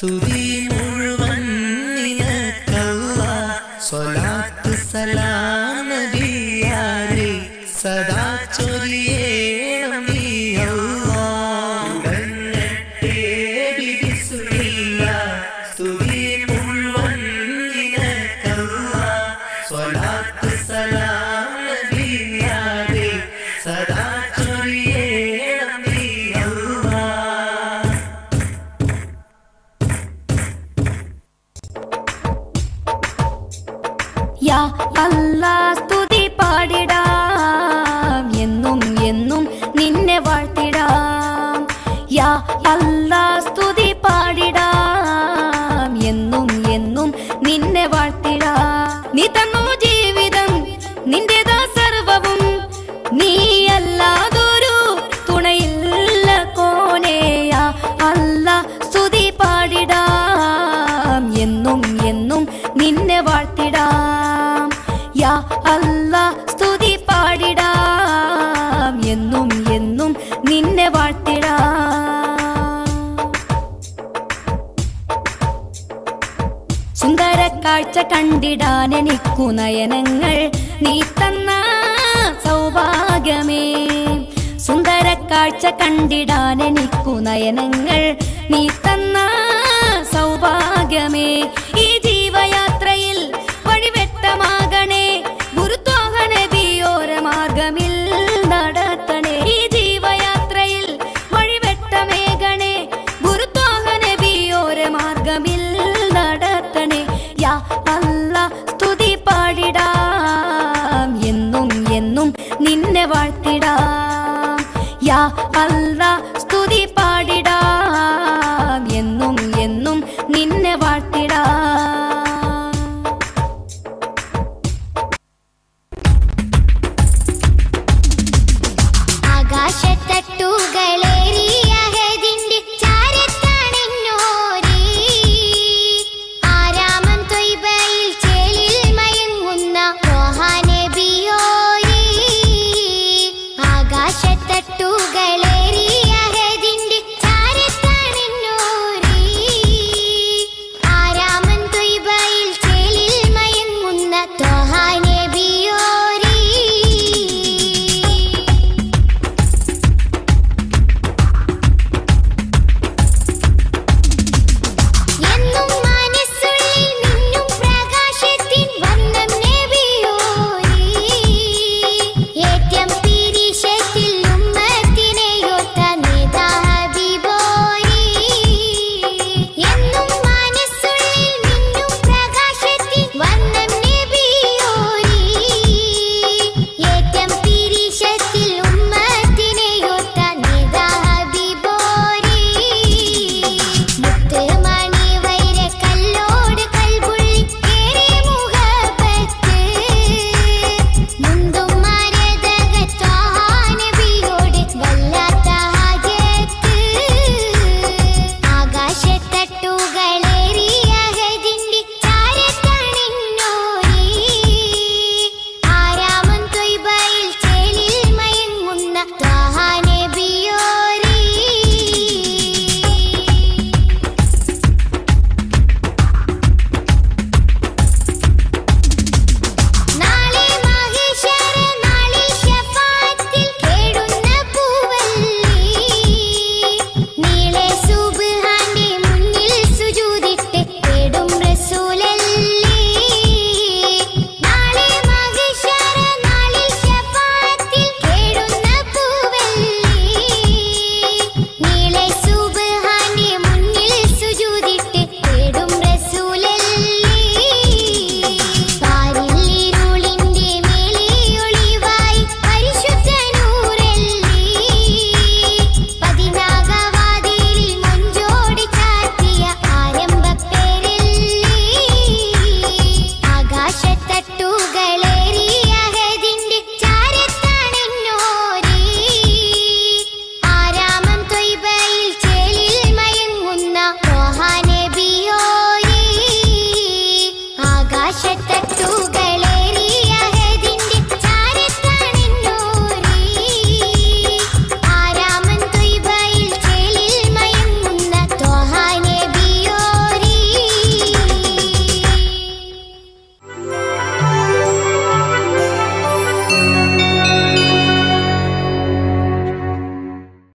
സ്തുതി മുഴുവൻ നിനക്കല്ല സ്വലാത്ത് സലാമതിയാരെ സദാ ചൊരിയേണം നീ അല്ല സ്തുതി മുഴുവൻ നിനക്കല്ല. സ്വലാത്ത് യാ അല്ലാ സ്തുതി പാടിടാം. എന്നും എന്നും നിന്നെ വാഴ്ത്തിടാം. യാ അല്ലാ സ്തുതി പാടിടാം. നിന്നെ വാഴ്ത്തിടാ. സുന്ദര കാഴ്ച കണ്ടിടാൻ എനിക്കു നയനങ്ങൾ നീ തന്ന സൗഭാഗ്യമേ. സുന്ദര കാഴ്ച കണ്ടിടാൻ എനിക്കു നയനങ്ങൾ നീ തന്ന